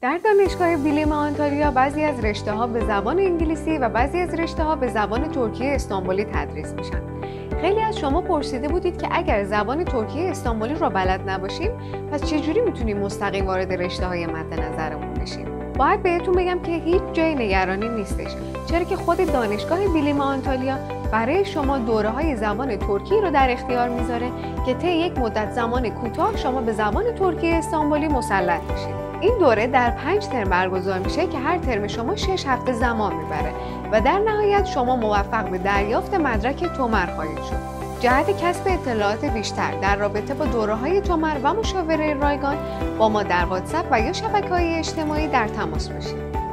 در دانشگاه بیلیم آنتالیا بعضی از رشته ها به زبان انگلیسی و بعضی از رشته ها به زبان ترکیه استانبولی تدریس میشن. خیلی از شما پرسیده بودید که اگر زبان ترکیه استانبولی را بلد نباشیم پس چجوری می‌تونیم مستقیم وارد رشته های مد نظرمون بشیم؟ باید بهتون بگم که هیچ جای نگرانی نیستش. چرا که خود دانشگاه بیلیم آنتالیا برای شما دوره های زبان ترکی رو در اختیار می‌ذاره که طی یک مدت زمان کوتاه شما به زبان ترکی استانبولی مسلط بشید. این دوره در پنج ترم برگزار میشه که هر ترم شما شش هفته زمان می‌بره و در نهایت شما موفق به دریافت مدرک تومر خواهید شد. جهت کسب اطلاعات بیشتر در رابطه با دوره های تومر و مشاوره رایگان با ما در واتساپ و یا شبکه های اجتماعی در تماس باشید.